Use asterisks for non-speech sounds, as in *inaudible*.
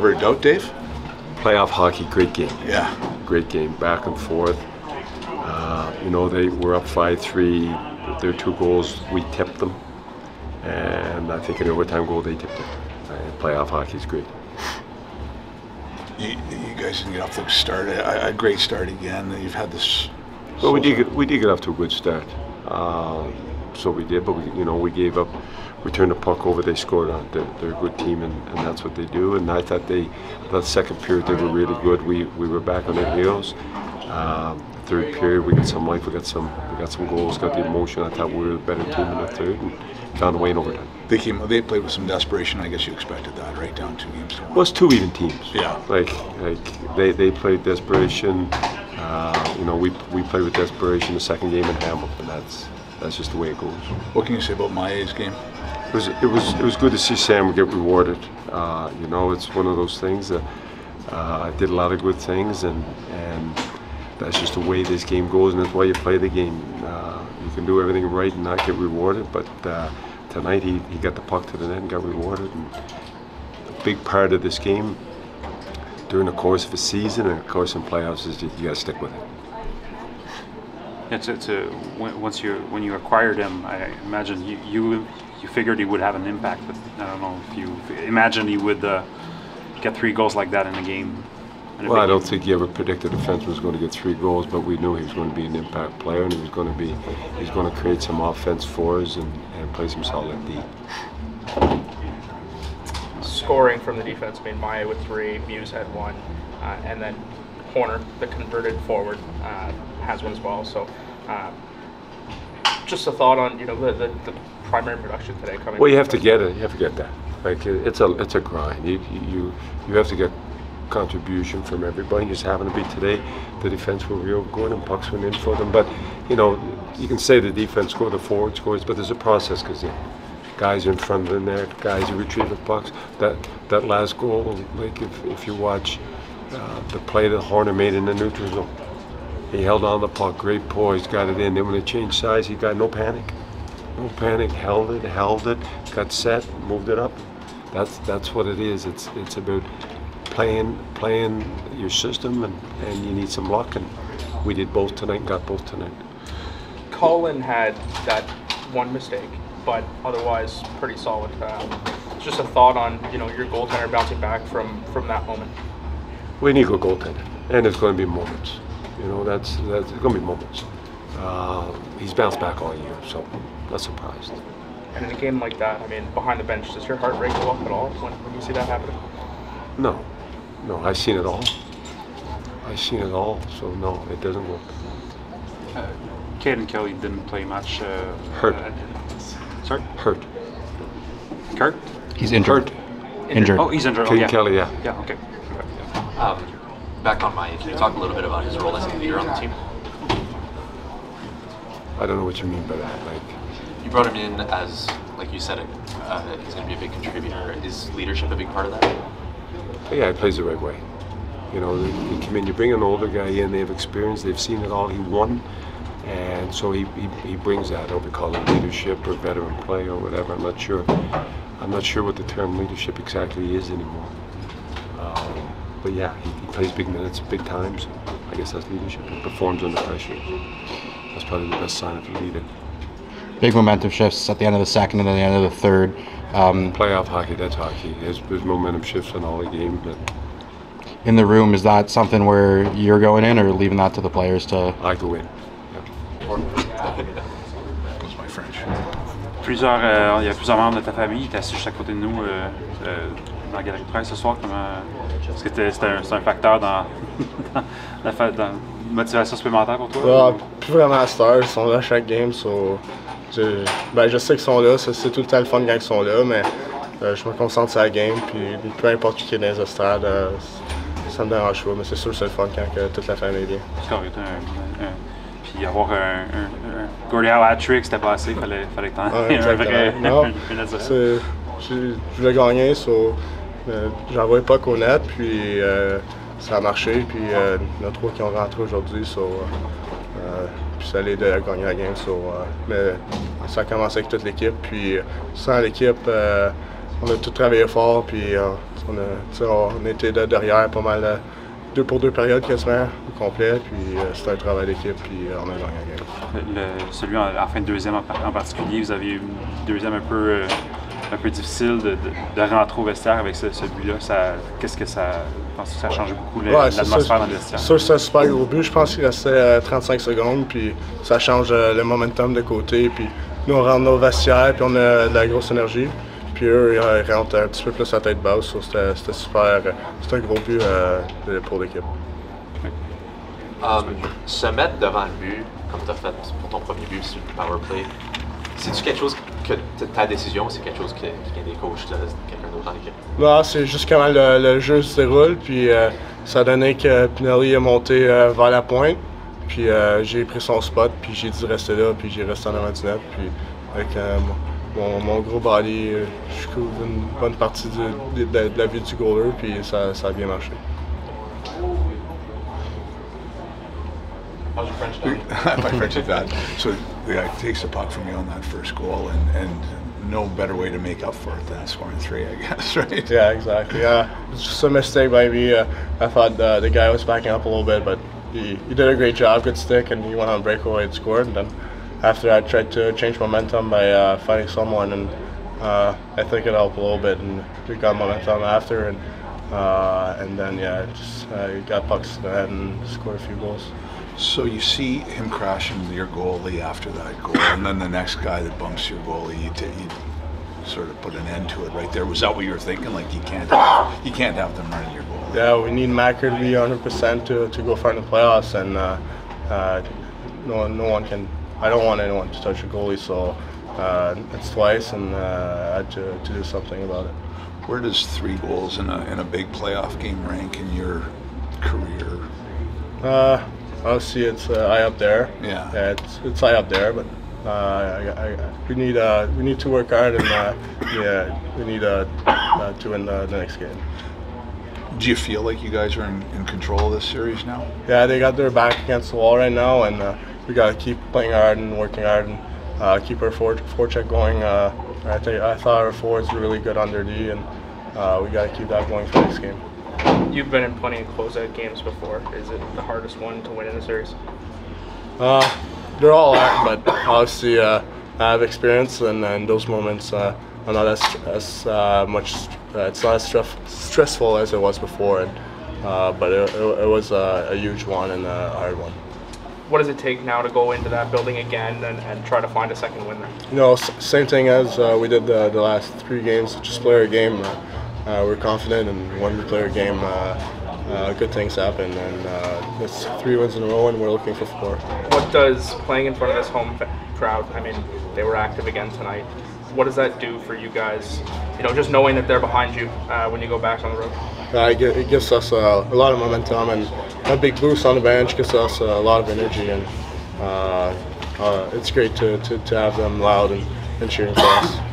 Ever a doubt, Dave? Playoff hockey, great game. Yeah. Great game, back and forth. Uh, you know, they were up 5 3. Their two goals, we tipped them. And I think an overtime goal, they tipped it. Playoff hockey is great. You, you guys didn't get off to a start. A, a great start again. You've had this. Well, we did get, we did get off to a good start. Uh, so we did, but we, you know, we gave up. We turned the puck over. They scored on. They're, they're a good team, and, and that's what they do. And I thought they, that second period, they were really good. We we were back on their heels. Um, third period, we got some life. We got some we got some goals. Got the emotion. I thought we were the better team in the third, and found a way in overtime. They came. They played with some desperation. I guess you expected that, right? Down two games to one. Well, it's two even teams. Yeah. Like like they, they played desperation. Uh, you know, we we played with desperation the second game in Hamilton. That's that's just the way it goes. What can you say about Mayer's game? It was it was it was good to see Sam get rewarded. Uh, you know, it's one of those things that uh, I did a lot of good things, and and that's just the way this game goes, and that's why you play the game. Uh, you can do everything right and not get rewarded, but uh, tonight he, he got the puck to the net and got rewarded. And a big part of this game during the course of a season and of course in playoffs is you, you got to stick with it. It's, it's a, when- once you when you acquired him, I imagine you, you you figured he would have an impact, but I don't know if you imagined he would uh, get three goals like that in a game. in a Well, I don't game. think he ever predicted the defenseman was going to get three goals, but we knew he was going to be an impact player and he was going to be he's going to create some offense for us and, and play some solid D. scoring from the defense. I mean, Mayer with three, Mews had one, uh, and then Horner, the converted forward, uh, has one as well. So, uh, just a thought on you know the, the, the primary production today coming. Well, you have to get it. You have to get that. Like it- it's a it's a grind. You you you have to get contribution from everybody. Just happened to be today, the defense were real good and pucks went in for them. But you know, you can say the defense scored, the forward scores, but there's a process because the guys are in front of the net, guys who retrieve the pucks. That that last goal, like if if you watch uh, the play that Horner made in the neutral zone. He held on the puck, great poise, got it in. Then when it changed size, he got no panic. No panic, held it, held it, got set, moved it up. That's that's what it is. It's it's about playing playing your system and, and you need some luck and we did both tonight, got both tonight. Colin had that one mistake, but otherwise pretty solid. Um, just a thought on you know your goaltender bouncing back from from that moment. We need a good goaltender. And there's gonna be moments. You know, that's that's gonna be moments. Uh, he's bounced back all year, so not surprised. And in a game like that, I mean, behind the bench, does your heart rate go up at all when, when you see that happening? No. No, I've seen it all. I've seen it all, so no, it doesn't work. Caden Kelly didn't play much. Uh, Hurt. uh, sorry, Hurt. Kurt. He's injured. Hurt. Injured. Oh, he's injured. Oh, Caden yeah. Kelly, yeah. Yeah. Okay. Um, back on Mayer, can you talk a little bit about his role as a leader on the team? I don't know what you mean by that. Like, You brought him in as, like you said, uh, he's going to be a big contributor. Is leadership a big part of that? yeah, he plays the right way. You know, you come in, you bring an older guy in, they have experience, they've seen it all, he won. And so he, he, he brings that. I don't we call it leadership or veteran play or whatever. I'm not sure. I'm not sure what the term leadership exactly is anymore. Um, but yeah, he, he plays big minutes, big times. I guess that's leadership. He performs under pressure. That's probably the best sign of a leader. Big momentum shifts at the end of the second and at the end of the third. Um, Playoff hockey, that's hockey. There's, there's momentum shifts in all the games. But in the room, is that something where you're going in or leaving that to the players to? I go in. That's my French. Plusieurs, euh, il y a plusieurs membres de ta famille qui étaient assis juste à côté de nous euh, euh, dans la galerie de presse ce soir. Est-ce que c'était un, c'est un facteur dans, *laughs* dans la fa- dans la motivation supplémentaire pour toi? Ah, plus vraiment à cette heure, ils sont là à chaque game. so, je, ben, je sais qu'ils sont là, c'est tout le temps le fun quand ils sont là, mais euh, je me concentre sur la game. Puis peu importe qui est dans les estrades, euh, ça me dérange pas, mais c'est sûr que c'est le fun quand que toute la famille vient. C'est correct, un- un- puis avoir un, un, un Gordie Howe hat-trick, c'était pas assez. Fallait, fallait que t'en aies un *laughs* vrai. Non, *laughs* je voulais gagner, so, euh, j'envoie pas qu'au net, puis euh, ça a marché. Puis euh, il y en a trois qui ont rentré aujourd'hui, so, euh, puis ça les deux à gagner la game. So, euh, mais ça a commencé avec toute l'équipe, puis sans l'équipe, euh, on a tout travaillé fort, puis euh, on, a, on, était de- derrière pas mal, euh, deux pour deux périodes quasiment, au complet, puis euh, c'était un travail d'équipe, puis euh, on a gagné la game. Le- celui en, en fin de deuxième en, par- en particulier, vous avez eu une deuxième un peu, euh, un peu difficile de, de, de rentrer au vestiaire avec ce, ce but-là. Ça, qu'est-ce que ça, pense que ça a changé beaucoup Ouais, l'atmosphère dans le vestiaire? Sûr c'est un super gros but. Je pense qu'il restait euh, 35 secondes, puis ça change euh, le momentum de côté. Puis nous, on rentre nos vestiaires, puis on a de la grosse énergie. Puis eux, ils rentrent un petit peu plus à tête basse. C'était super. euh, C'était un gros but euh, pour l'équipe. Um, se mettre devant le but, comme tu as fait pour ton premier but sur le power play, c'est-tu quelque chose que ta décision, c'est quelque chose qui, vient des coachs de quelqu'un d'autre dans l'équipe? Non, c'est juste comment le, le jeu se déroule. Puis euh, ça a donné que Pinelli est monté euh, vers la pointe. Puis euh, j'ai pris son spot, puis j'ai dit rester là, puis j'ai resté en avant du net. Puis avec euh, mon, mon gros body, je couvre une bonne partie du- de, de- de la vie du goaler, puis ça, ça a bien marché. How's your French, Tony? *laughs* My French is bad. So the guy takes the puck from you on that first goal, and, and no better way to make up for it than scoring three, I guess, *laughs* right? Yeah, exactly. Yeah, it's just a mistake by me. Uh, I thought uh, the guy was backing up a little bit, but he, he did a great job, good stick, and he went on breakaway and scored. And then after that, I tried to change momentum by uh, finding someone, and uh, I think it helped a little bit, and we got momentum after, and uh, and then yeah, just uh, got pucks to the head and scored a few goals. So you see him crashing your goalie after that goal, and then the next guy that bumps your goalie, you, t- you sort of put an end to it right there. Was that what you were thinking? Like you can't, have, you can't have them running your goal. Yeah, we need Macker to be 100% to, to go far in the playoffs, and uh, uh, no, one- no one can. I don't want anyone to touch a goalie, so uh, it's twice, and uh, I had to, to do something about it. Where does three goals in a in a big playoff game rank in your career? Uh, honestly, it's uh, high up there. Yeah. yeah it's, it's high up there, but uh, I, I, I, we need uh, we need to work hard, and uh, yeah, we need uh, uh, to win the, the next game. Do you feel like you guys are in, in control of this series now? Yeah, they got their back against the wall right now, and uh, we got to keep playing hard and working hard and uh, keep our forward, forecheck going. Uh, I, think, I thought our forwards were really good under D, and uh, we got to keep that going for this game. You've been in plenty of closeout games before. Is it the hardest one to win in the series? Uh, they're all hard, but obviously uh, I have experience, and in those moments, uh, I'm not as, as uh, much. Uh, it's not as stress, stressful as it was before, and, uh, but it, it, it was uh, a huge one and a hard one. What does it take now to go into that building again and, and try to find a second win there? You know, same thing as uh, we did the, the last three games. Just play our game. Uh, uh, we're confident, and when we play our game, uh, uh, good things happen. And uh, it's three wins in a row, and we're looking for four. What does playing in front of this home crowd? I mean, they were active again tonight. What does that do for you guys? You know, just knowing that they're behind you uh, when you go back on the road. Uh, it, gives us uh, a lot of momentum, and a big boost on the bench gives us a lot of energy, and uh, uh, it's great to, to, to have them loud and, and cheering for us.